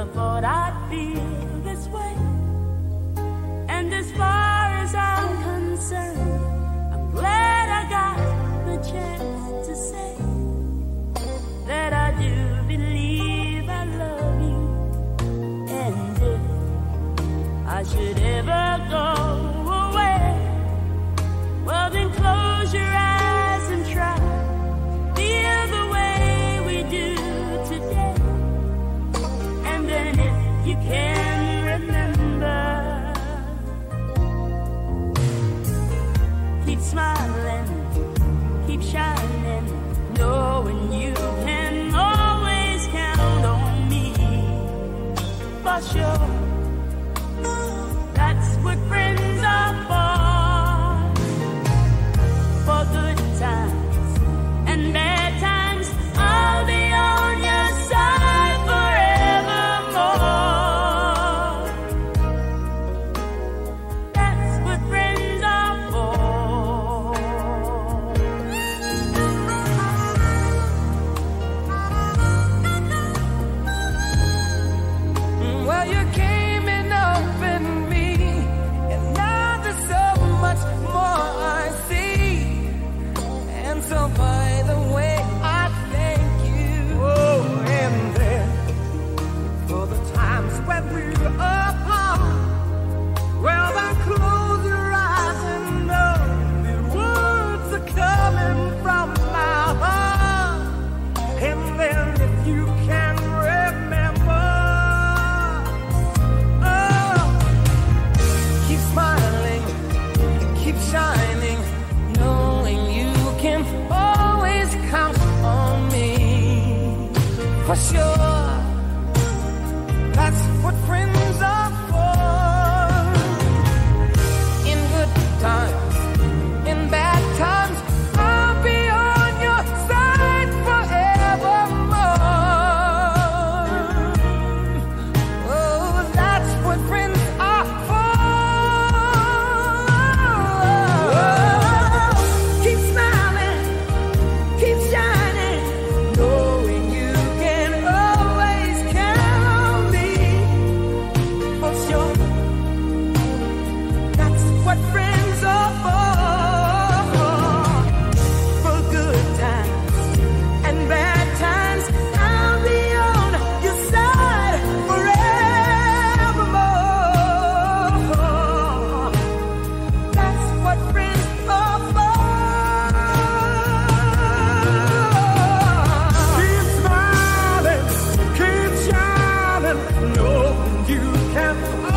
never thought I'd feel this way. And as far as I'm concerned, smiling, keep shining, knowing you can always count on me. For sure, that's what friends you can you can't.